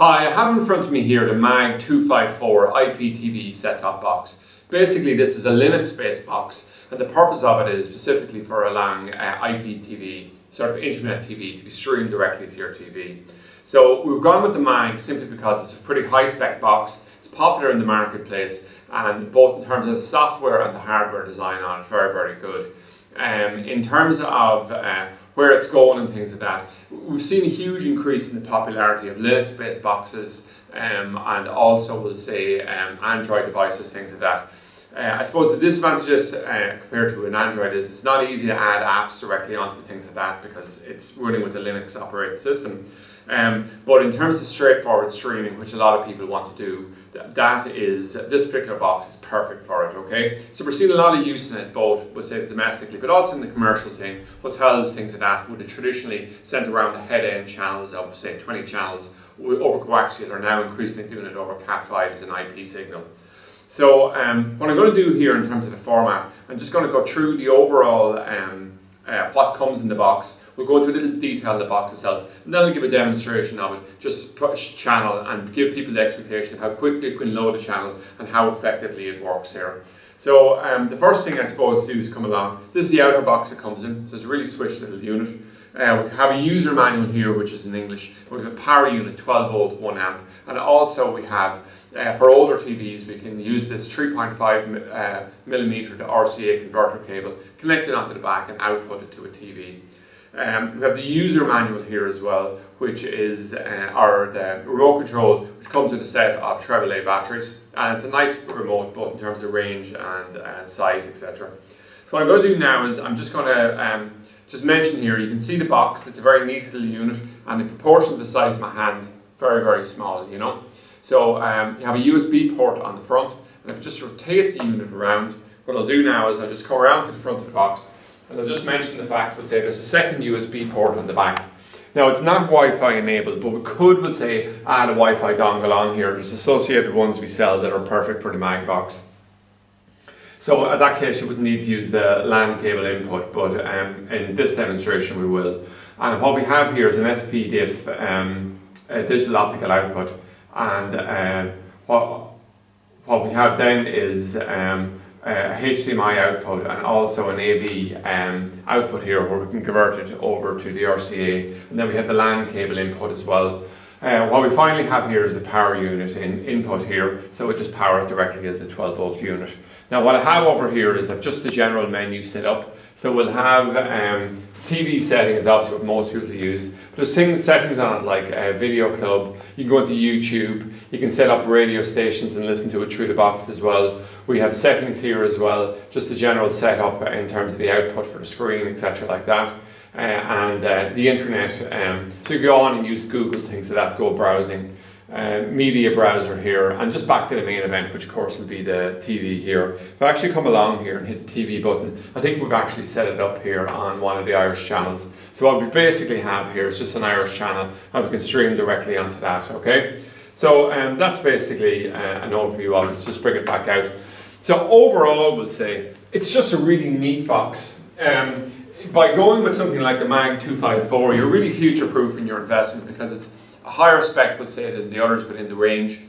Hi, I have in front of me here the MAG 254 IPTV set-top box. Basically this is a Linux based box and the purpose of it is specifically for allowing uh, IPTV, sort of internet TV, to be streamed directly to your TV. So we've gone with the MAG simply because it's a pretty high spec box, it's popular in the marketplace and both in terms of the software and the hardware design on it, very very good. Um, in terms of uh, where it's going and things like that, we've seen a huge increase in the popularity of Linux-based boxes um, and also we'll say um, Android devices, things like that. Uh, I suppose the disadvantages uh, compared to an Android is it's not easy to add apps directly onto things like that because it's running with a Linux operating system. Um, but in terms of straightforward streaming, which a lot of people want to do, th that is, this particular box is perfect for it, okay? So we're seeing a lot of use in it, both, we'll say domestically, but also in the commercial thing. Hotels, things like that, would have traditionally sent around the head-end channels of, say, 20 channels over coaxial are now increasingly doing it over Cat5 as an IP signal. So um, what I'm going to do here in terms of the format, I'm just going to go through the overall um, uh, what comes in the box. We'll go into a little detail of the box itself, and then I'll give a demonstration of it, just push channel and give people the expectation of how quickly you can load a channel and how effectively it works here. So um, the first thing I suppose to do is come along. This is the outer box it comes in, so it's a really swish little unit. Uh, we have a user manual here which is in English. We have a power unit, 12 volt, 1 amp. And also we have, uh, for older TVs, we can use this 3.5 uh, millimeter to RCA converter cable, connect it onto the back and output it to a TV. Um, we have the user manual here as well, which is uh, our the remote control, which comes with a set of AAA batteries, and it's a nice remote both in terms of range and uh, size, etc. So what I'm going to do now is I'm just going to um, just mention here. You can see the box; it's a very neat little unit, and in proportion to the size of my hand, very very small. You know, so um, you have a USB port on the front, and if I just rotate the unit around, what I'll do now is I'll just come around to the front of the box and I'll just mention the fact, we'll say there's a second USB port on the back. Now it's not Wi-Fi enabled, but we could, we'll say, add a Wi-Fi dongle on here. There's associated ones we sell that are perfect for the Mag box. So in that case, you wouldn't need to use the LAN cable input, but um, in this demonstration we will. And what we have here is an SPDIF um, digital optical output, and uh, what, what we have then is um, a HDMI output and also an AV um, output here where we can convert it over to the RCA and then we have the LAN cable input as well. Uh, what we finally have here is the power unit in input here so it just power it directly as a 12 volt unit. Now what I have over here is I've just the general menu set up so we'll have um, TV setting is obviously what most people use. But there's things settings on it like a video club. You can go into YouTube. You can set up radio stations and listen to it through the box as well. We have settings here as well, just the general setup in terms of the output for the screen, etc. like that. Uh, and uh, the internet. Um, so you go on and use Google, things like that, go browsing uh, media browser here and just back to the main event which of course will be the TV here. If I actually come along here and hit the TV button, I think we've actually set it up here on one of the Irish channels. So what we basically have here is just an Irish channel and we can stream directly onto that, okay? So um, that's basically uh, an overview of it, just bring it back out. So overall I would say, it's just a really neat box. Um, by going with something like the MAG 254, you're really future-proofing your investment because it's a higher spec, would say, than the others within the range.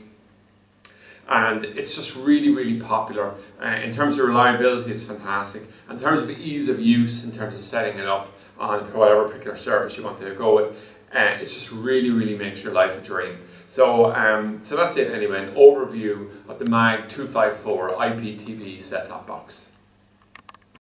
And it's just really, really popular. Uh, in terms of reliability, it's fantastic. In terms of ease of use, in terms of setting it up on whatever particular service you want to go with, uh, it just really, really makes your life a dream. So, um, so that's it anyway, an overview of the MAG 254 IPTV set-top box.